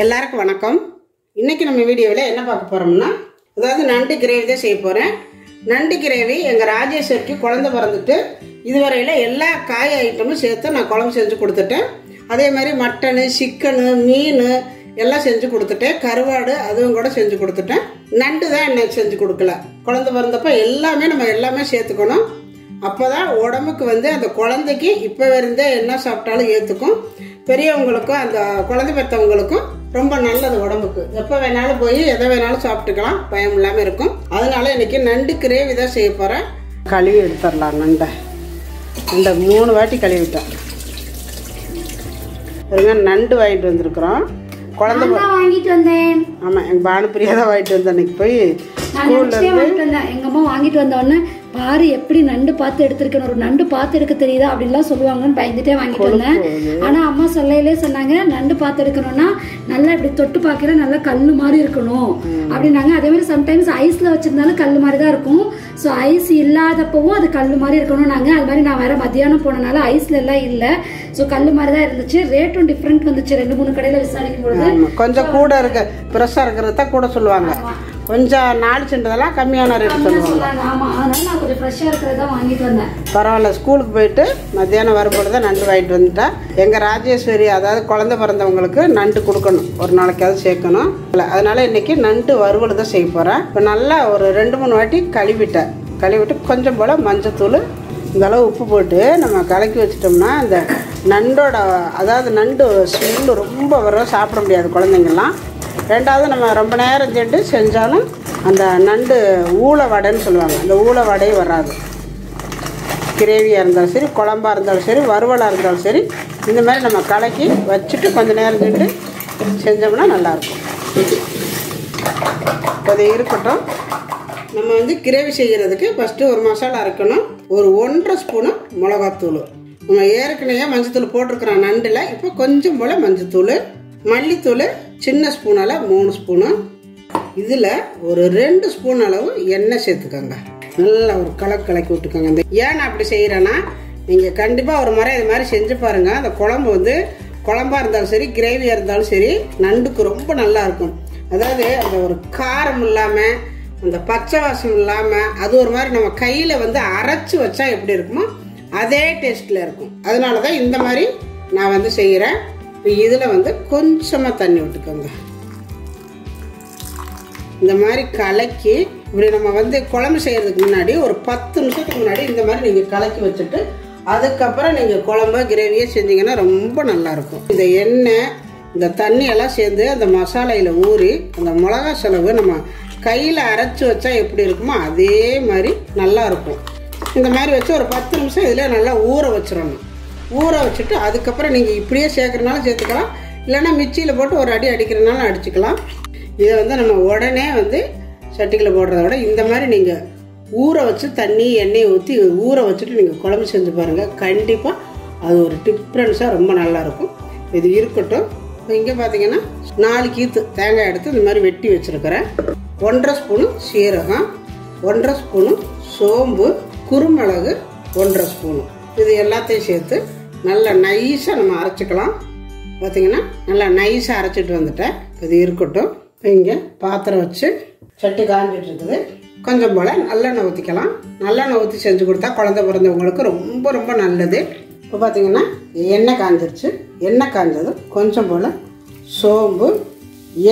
எல்லாருக்கும் வணக்கம். இன்றைக்கி நம்ம வீடியோவில் என்ன பார்க்க போகிறோம்னா அதாவது நண்டு கிரேவி தான் செய்ய போகிறேன் நண்டு கிரேவி எங்கள் ராஜேஸ்வரிக்கு குழந்த பிறந்துட்டு இதுவரையில் எல்லா காய் ஐட்டமும் சேர்த்து நான் குழம்பு செஞ்சு கொடுத்துட்டேன். அதே மாதிரி மட்டனு சிக்கனு மீன் எல்லாம் செஞ்சு கொடுத்துட்டேன். கருவாடு அதுவும் கூட செஞ்சு கொடுத்துட்டேன். நண்டு தான் எனக்கு செஞ்சு கொடுக்கல. குழந்த பிறந்தப்போ எல்லாமே நம்ம எல்லாமே சேர்த்துக்கணும். அப்போ தான் உடம்புக்கு வந்து அந்த குழந்தைக்கு இப்போ இருந்தே என்ன சாப்பிட்டாலும் ஏற்றுக்கும் பெரியவங்களுக்கும் அந்த குழந்தை பெற்றவங்களுக்கும் ரொம்ப நல்லது உடம்புக்கு. எப்போ வேணாலும் போய் எதை வேணாலும் சாப்பிட்டுக்கலாம். பயம் இல்லாமல் இருக்கும். அதனால இன்னைக்கு நண்டு கிரேவி தான் செய்ய போகிறேன் கழுவி எடுத்துடலாம் நண்டை. நண்டை மூணு வாட்டி கழுவிட்டேன் பாருங்க நண்டு வாங்கிட்டு வந்திருக்கிறோம். குழந்தை வாங்கிட்டு வந்தேன். ஆமாம் எங்கள் பானுப்பிரியா தான் வாங்கிட்டு வந்தேன் அன்னைக்கு போய். நான் நினைச்சே வாங்கிட்டு வந்தேன். எங்க அம்மா வாங்கிட்டு வந்த உடனே பாரு எப்படி நண்டு பார்த்து எடுத்திருக்கேன் ஒரு நண்டு பார்த்து எடுக்க தெரியுதா அப்படின்லாம் சொல்லுவாங்கன்னு பயந்துட்டே வாங்கிட்டு வந்தேன். ஆனா அம்மா சொல்லையிலே சொன்னாங்க நண்டு பார்த்து எடுக்கணும்னா நல்லா இப்படி தொட்டு பார்க்கற நல்லா கல்லு மாதிரி இருக்கணும் அப்படின்னாங்க. அதே மாதிரி சம்டைம்ஸ் ஐஸ்ல வச்சிருந்தாலும் கல்லு மாதிரி தான் இருக்கும். ஸோ ஐஸ் இல்லாதப்பவும் அது கல்லு மாதிரி இருக்கணும் நாங்க அது மாதிரி நான் வேற மத்தியானம் போனனால ஐஸ்ல எல்லாம் இல்ல. ஸோ கல்லு மாதிரி தான் இருந்துச்சு. ரேட்டும் டிஃப்ரெண்ட் வந்துச்சு. ரெண்டு மூணு கடையில விசாரிக்கும் பொழுது. கொஞ்சம் கூட இருக்கு ப்ரெஷ்ஷாக இருக்கிறது கூட சொல்லுவாங்க. கொஞ்சம் நாலு சிண்டதெல்லாம் கம்மியான ரேட் சொல்லுவாங்க. பரவாயில்ல ஸ்கூலுக்கு போயிட்டு மத்தியானம் வரும்பொழுது தான் நண்டு வாங்கிட்டு வந்துட்டா எங்கள் ராஜேஸ்வரி அதாவது குழந்தை பிறந்தவங்களுக்கு நண்டு கொடுக்கணும். ஒரு நாளைக்காவது சேர்க்கணும். இல்லை அதனால இன்னைக்கு நண்டு வறுவல் தான் செய்ய போகிறேன் இப்போ நல்லா ஒரு ரெண்டு மூணு வாட்டி கழுவிட்டேன். கழுவிட்டு கொஞ்சம் போல் மஞ்சத்தூள் இந்த அளவு உப்பு போட்டு நம்ம கலக்கி வச்சிட்டோம்னா அந்த நண்டோட அதாவது நண்டு ஸ்மெல்லு ரொம்ப வரும் சாப்பிட முடியாது குழந்தைங்கள்லாம். ரெண்டாவது நம்ம ரொம்ப நேரம் சென்று செஞ்சாலும் அந்த நண்டு ஊளை வடைன்னு சொல்லுவாங்க. அந்த ஊளை வடையே வராது. கிரேவியாக இருந்தாலும் சரி குழம்பாக இருந்தாலும் சரி வறுவலாக இருந்தாலும் சரி இந்த மாதிரி நம்ம கலக்கி வச்சுட்டு கொஞ்சம் நேரம் சென்று செஞ்சோம்னா நல்லாயிருக்கும். அது இருக்கட்டும். நம்ம வந்து கிரேவி செய்கிறதுக்கு ஃபஸ்ட்டு ஒரு மசாலா அரைக்கணும். ஒரு ஒன்றரை ஸ்பூனு மிளகாத்தூள். நம்ம ஏற்கனவே மஞ்சத்தூள் போட்டிருக்கிறோம் நண்டில் இப்போ கொஞ்சம் போல் மஞ்சத்தூள் மல்லித்தூள் சின்ன ஸ்பூனால் மூணு ஸ்பூனு. இதில் ஒரு ரெண்டு ஸ்பூன் அளவு எண்ணெய் சேர்த்துக்கோங்க. நல்லா ஒரு கலக்கு கலக்கி விட்டுக்கோங்க. இந்த ஏன் அப்படி செய்கிறேன்னா நீங்கள் கண்டிப்பாக ஒரு முறை இது மாதிரி செஞ்சு பாருங்கள் அந்த குழம்பு வந்து குழம்பா இருந்தாலும் சரி கிரேவியாக இருந்தாலும் சரி நண்டுக்கு ரொம்ப நல்லா இருக்கும். அதாவது அந்த ஒரு காரம் இல்லாமல் அந்த பச்சை வாசம் இல்லாமல் அது ஒரு மாதிரி நம்ம கையில் வந்து அரைச்சி வச்சா எப்படி இருக்குமோ அதே டேஸ்ட்டில் இருக்கும். அதனால தான் இந்த மாதிரி நான் வந்து செய்கிறேன் இப்போ இதில் வந்து கொஞ்சமாக தண்ணி விட்டுக்கோங்க இந்த மாதிரி கலக்கி இப்படி நம்ம வந்து குழம்பு செய்கிறதுக்கு முன்னாடி ஒரு பத்து நிமிஷத்துக்கு முன்னாடி இந்த மாதிரி நீங்கள் கலக்கி வச்சுட்டு அதுக்கப்புறம் நீங்கள் குழம்பு கிரேவியே செஞ்சீங்கன்னா ரொம்ப நல்லாயிருக்கும். இந்த எண்ணெய் இந்த தண்ணியெல்லாம் சேர்ந்து அந்த மசாலையில் ஊறி அந்த மிளகா செலவு நம்ம கையில் அரைச்சி வச்சா எப்படி இருக்குமோ அதே மாதிரி நல்லா இருக்கும் இந்த மாதிரி வச்சு ஒரு பத்து நிமிஷம் இதில் நல்லா ஊற வச்சிடணும். ஊற வச்சுட்டு அதுக்கப்புறம் நீங்கள் இப்படியே சேர்க்குறனாலும் சேர்த்துக்கலாம். இல்லைன்னா மிக்சியில் போட்டு ஒரு அடி அடிக்கிறனாலும் அடிச்சுக்கலாம். இதை வந்து நம்ம உடனே வந்து சட்டிக்கில் போடுறத விட இந்த மாதிரி நீங்கள் ஊற வச்சு தண்ணி எண்ணெயை ஊற்றி ஊற வச்சுட்டு நீங்கள் குழம்பு செஞ்சு பாருங்கள் கண்டிப்பாக அது ஒரு டிஃப்ரென்ஸாக ரொம்ப நல்லாயிருக்கும் இது இருக்கட்டும். இங்கே பார்த்தீங்கன்னா நாலு கீத்து தேங்காய் எடுத்து இந்த மாதிரி வெட்டி வச்சுருக்கிறேன். ஒன்றரை ஸ்பூனு சீரகம் ஒன்றரை ஸ்பூனு சோம்பு குருமிளகு ஒன்றரை ஸ்பூனு. இது எல்லாத்தையும் சேர்த்து நல்லா நைஸாக நம்ம அரைச்சிக்கலாம். பார்த்தீங்கன்னா நல்லா நைஸாக அரைச்சிட்டு வந்துட்டேன். இது இருக்கட்டும். இங்கே பாத்திரம் வச்சு சட்டி காஞ்சிட்டு இருக்குது. கொஞ்சம் போல் நல்லெண்ணெய் ஊற்றிக்கலாம் நல்லெண்ணெய் ஊற்றி செஞ்சு கொடுத்தா குழந்தை பிறந்தவங்களுக்கு ரொம்ப ரொம்ப நல்லது. இப்போ பார்த்தீங்கன்னா எண்ணெய் காஞ்சிருச்சு. எண்ணெய் காஞ்சது கொஞ்சம் போல் சோம்பு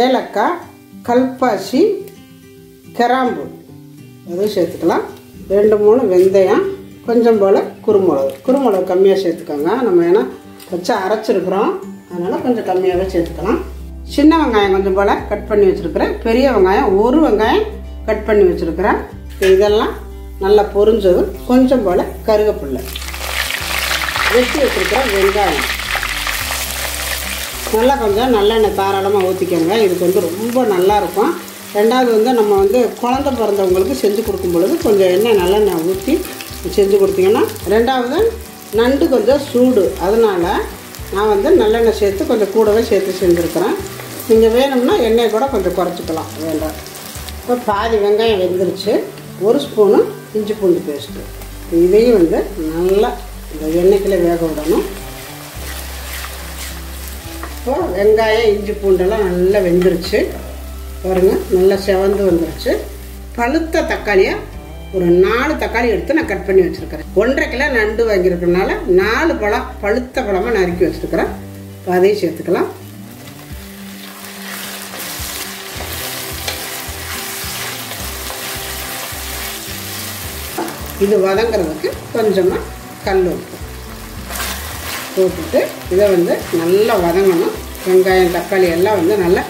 ஏலக்காய் கல்பாசி கிராம்பு. அதுவும் சேர்த்துக்கலாம். ரெண்டு மூணு வெந்தயம். கொஞ்சம் போல் குருமிளகு குருமிளகு கம்மியாக சேர்த்துக்கோங்க. நம்ம ஏன்னா வச்சு அரைச்சிருக்கிறோம். அதனால் கொஞ்சம் கம்மியாகவே சேர்த்துக்கலாம். சின்ன வெங்காயம் கொஞ்சம் போல் கட் பண்ணி வச்சுருக்கிறேன். பெரிய வெங்காயம் ஒரு வெங்காயம் கட் பண்ணி வச்சுருக்கிறேன். இதெல்லாம் நல்லா பொரிஞ்சது கொஞ்சம் போல் கருவேப்பில்லை வெட்டி வச்சுருக்கிற வெங்காயம். நல்லா கொஞ்சம் நல்லெண்ணெய் தாராளமாக ஊற்றிக்கோங்க இதுக்கு வந்து ரொம்ப நல்லாயிருக்கும் ரெண்டாவது வந்து நம்ம வந்து குழந்த பிறந்தவங்களுக்கு செஞ்சு கொடுக்கும் பொழுது கொஞ்சம் எண்ணெய் நல்லெண்ணெய் ஊற்றி செஞ்சு கொடுத்தீங்கன்னா ரெண்டாவது நண்டு கொஞ்சம் சூடு. அதனால் நான் வந்து நல்லெண்ணெய் சேர்த்து கொஞ்சம் கூடவே சேர்த்து செஞ்சுருக்கிறேன். நீங்கள் வேணும்னா எண்ணெய் கூட கொஞ்சம் குறைச்சிக்கலாம் வேண்டாம். இப்போ பாதி வெங்காயம் வெந்துருச்சு. ஒரு ஸ்பூனு இஞ்சி பூண்டு பேஸ்ட்டு இதையும் வந்து நல்லா இந்த எண்ணெய்க்குள்ளே வேக விடணும். இப்போ வெங்காயம் இஞ்சி பூண்டெல்லாம் நல்லா வெந்துருச்சு. பாருங்கள் நல்லா செவந்து வந்துருச்சு. பழுத்த தக்காளியை ஒரு நாலு தக்காளி எடுத்து நான் கட் பண்ணி வச்சுருக்கிறேன். ஒன்றரை கிலோ நண்டு வாங்கியிருக்கனால நாலு பழம் பழுத்த பழமாக நறுக்கி வச்சுருக்கிறேன். இப்போ அதையும் சேர்த்துக்கலாம். இது வதங்கிறதுக்கு கொஞ்சமாக கல் உப்பு போட்டுட்டு இதை வந்து நல்லா வதங்கணும். வெங்காயம் தக்காளி எல்லாம் வந்து நல்லா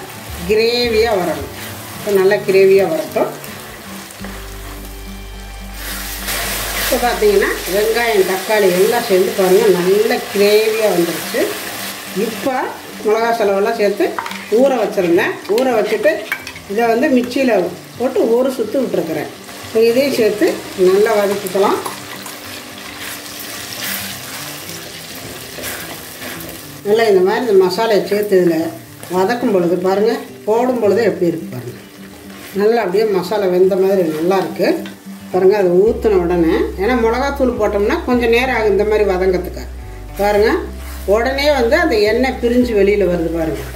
கிரேவியாக வரணும். இப்போ நல்லா கிரேவியாக வரட்டும். இப்போ பார்த்தீங்கன்னா வெங்காயம் தக்காளி எல்லாம் சேர்ந்து பாருங்கள் நல்ல கிரேவியாக வந்துருச்சு. இப்போ மிளகா செலவெல்லாம் சேர்த்து ஊற வச்சுருந்தேன் ஊற வச்சுட்டு இதை வந்து மிக்சியில் போட்டு ஒரு சுற்று விட்டுருக்குறேன். இதையும் சேர்த்து நல்லா வதக்கிக்கலாம். நல்லா இந்த மாதிரி இந்த மசாலையை சேர்த்து இதில் வதக்கும் பொழுது பாருங்கள் போடும் பொழுது எப்படி இருக்கு பாருங்கள் நல்லா அப்படியே மசாலா வெந்த மாதிரி நல்லாயிருக்கு பாருங்கள் அதை ஊற்றின உடனே ஏன்னா மிளகாத்தூள் போட்டோம்னா கொஞ்சம் நேரம் ஆகும் இந்த மாதிரி வதங்கிறதுக்கு. பாருங்கள் உடனே வந்து அந்த எண்ணெய் பிரிஞ்சு வெளியில் வருது பாருங்கள்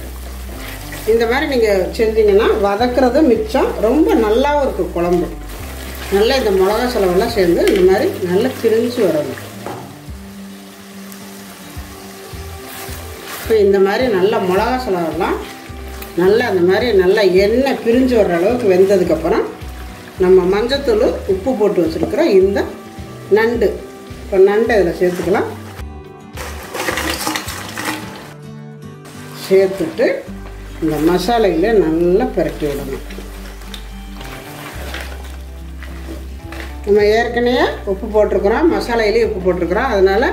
இந்த மாதிரி நீங்கள் செஞ்சீங்கன்னா வதக்கிறது மிச்சம் ரொம்ப நல்லாவும் இருக்கும் குழம்பு. நல்லா இந்த மிளகா செலவெல்லாம் சேர்ந்து இந்த மாதிரி நல்லா பிரிஞ்சு வரணும் இப்போ இந்த மாதிரி நல்லா மிளகா செலவெல்லாம் நல்லா அந்த மாதிரி நல்லா எண்ணெய் பிரிஞ்சு வர்ற அளவுக்கு வெந்ததுக்கப்புறம் நம்ம மஞ்சத்தூள் உப்பு போட்டு வச்சுருக்கிற இந்த நண்டு. இப்போ நண்டு இதில் சேர்த்துக்கலாம். சேர்த்துட்டு இந்த மசாலையில் நல்லா பிரட்டி விடணும். நம்ம ஏற்கனவே உப்பு போட்டிருக்கிறோம் மசாலையிலேயே உப்பு போட்டிருக்கிறோம். அதனால்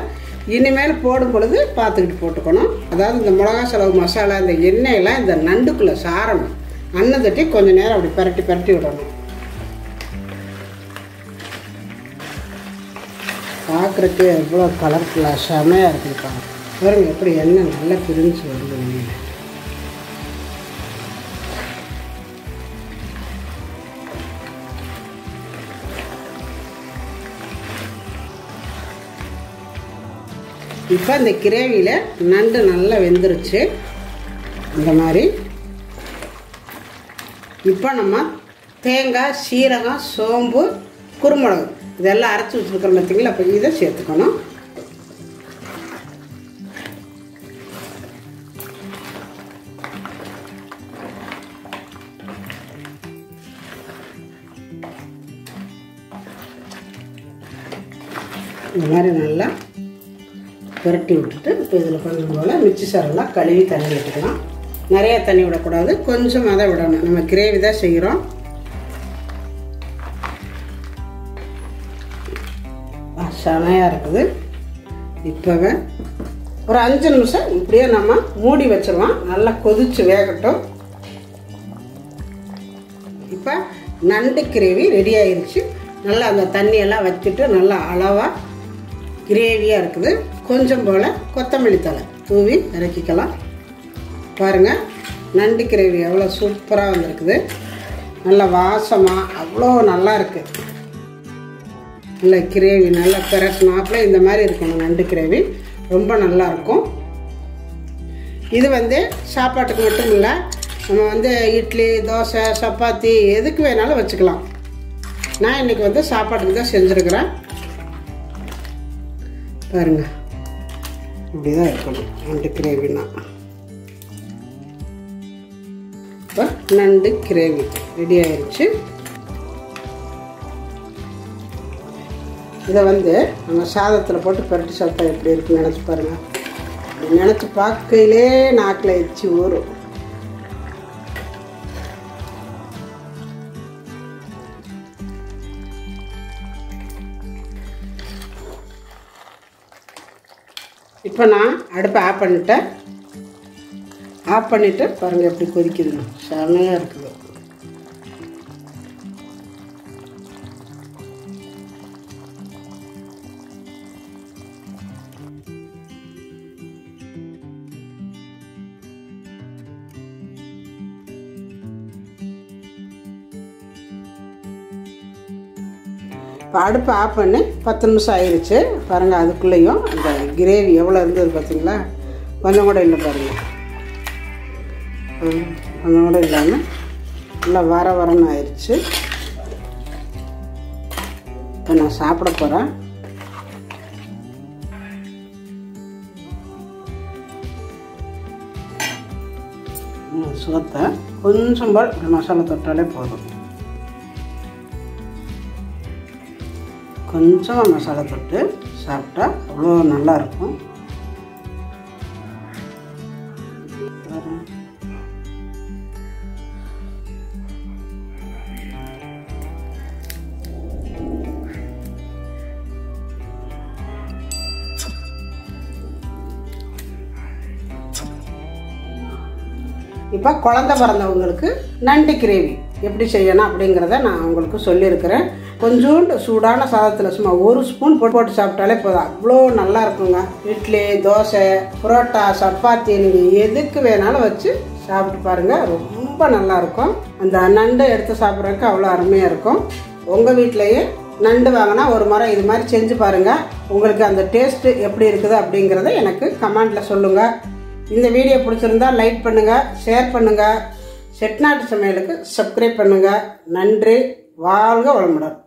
இனிமேல் போடும் பொழுது பார்த்துக்கிட்டு போட்டுக்கணும். அதாவது இந்த மிளகா செலவு மசாலா இந்த எண்ணெயெல்லாம் இந்த நண்டுக்குள்ளே சாரணும். அன்னம் தட்டி கொஞ்சம் நேரம் அப்படி பரட்டி பரட்டி விடணும். பார்க்குறக்கு எவ்வளோ கலர்ஃபுல்லாக செமையாக இருக்குது பாருங்கள் எப்படி எண்ணெய் நல்லா பிரிஞ்சு வருது வெளியில் இப்போ இந்த கிரேவியில் நண்டு நல்லா வெந்துருச்சு. இந்த மாதிரி. இப்போ நம்ம தேங்காய் சீரகம் சோம்பு குருமிளகு. இதெல்லாம் அரைச்சி வச்சுருக்கிறோம் பார்த்தீங்களா அப்போ இதை சேர்த்துக்கணும். இந்த மாதிரி நல்லா புரட்டி விட்டுட்டு இப்போ இதில் கொஞ்சம் போல் மிச்சி சாரெல்லாம் கழுவி தண்ணி விட்டுக்கலாம். நிறையா தண்ணி விடக்கூடாது. கொஞ்சமாக தான் விடணும். நம்ம கிரேவி தான் செய்கிறோம் செமையாக இருக்குது. இப்போவே ஒரு அஞ்சு நிமிஷம் இப்படியே நம்ம மூடி வச்சிடலாம். நல்லா கொதிச்சு வேகட்டும். இப்போ நண்டு கிரேவி ரெடி ஆயிருச்சு. நல்லா அந்த தண்ணியெல்லாம் வச்சுட்டு நல்லா அளவாக கிரேவியாக இருக்குது. கொஞ்சம் போல் கொத்தமல்லி தலை தூவி இறக்கிக்கலாம். பாருங்கள் நண்டு கிரேவி எவ்வளோ சூப்பராக வந்திருக்குது. நல்ல வாசமாக அவ்வளோ நல்லா இருக்குது நல்ல கிரேவி நல்லா பெரட்டினாப்புல இந்த மாதிரி இருக்கணும் நண்டு கிரேவி. ரொம்ப நல்லா இருக்கும். இது வந்து சாப்பாட்டுக்கு மட்டும் இல்லை நம்ம வந்து இட்லி தோசை சப்பாத்தி எதுக்கு வேணாலும் வச்சுக்கலாம். நான் இன்றைக்கி வந்து சாப்பாட்டுக்கு தான் செஞ்சுருக்கிறேன். பாருங்கள் இப்படி தான் இருக்கணும் நண்டு கிரேவினா. இப்போ நண்டு கிரேவி. ரெடி ஆயிடுச்சு இதை வந்து நம்ம சாதத்தில் போட்டு பரட்டி சாப்பிட்டா எப்படி இருக்குன்னு நினச்சி பாருங்கள் நினச்சி பார்க்கையிலே நாக்கில் எச்சி ஊறும். இப்போ நான் அடுப்பை ஆஃப் பண்ணிட்டேன். ஆஃப் பண்ணிவிட்டு பாருங்கள் எப்படி கொதிக்குதுன்னு. செமையாக இருக்குது இப்போ அடுப்பை ஆஃப் பண்ணி. பத்து நிமிஷம் ஆயிடுச்சு பாருங்கள் அதுக்குள்ளேயும் அந்த கிரேவி எவ்வளோ இருந்தது பார்த்தீங்களா கொஞ்சம் கூட இல்லை பாருங்கள் கொஞ்சம் கூட இல்லாமல் நல்லா வர வரன்னு ஆயிடுச்சு இப்போ நான் சாப்பிட போகிறேன் சோத்தை கொஞ்சம் பால் மசாலா தொட்டாலே போதும். கொஞ்சமாக மசாலா தொட்டு சாப்பிட்டா அவ்வளோ நல்லாயிருக்கும். இப்போ குழந்த பிறந்தவங்களுக்கு நண்டு கிரேவி எப்படி செய்யணும் அப்படிங்கிறத நான் உங்களுக்கு சொல்லியிருக்கிறேன். கொஞ்சோண்டு சூடான சாதத்தில் சும்மா ஒரு ஸ்பூன் போட்டு போட்டு சாப்பிட்டாலே போதும். அவ்வளோ நல்லா இருக்குங்க. இட்லி தோசை புரோட்டா சப்பாத்தி நீங்கள் எதுக்கு வேணாலும் வச்சு சாப்பிட்டு பாருங்கள் ரொம்ப நல்லா இருக்கும். அந்த நண்டு எடுத்து சாப்பிட்றதுக்கு அவ்வளோ அருமையாக இருக்கும். உங்கள் வீட்லேயே நண்டு வாங்கினா ஒரு முறை இது மாதிரி செஞ்சு பாருங்கள் உங்களுக்கு அந்த டேஸ்ட்டு எப்படி இருக்குது அப்படிங்கிறத எனக்கு கமெண்ட்டில் சொல்லுங்கள் இந்த வீடியோ பிடிச்சிருந்தா லைக் பண்ணுங்கள் ஷேர் பண்ணுங்கள் செட்நாட்டு சமையலுக்கு சப்ஸ்கிரைப் பண்ணுங்கள் நன்றி. வாழ்க வளமுடன்.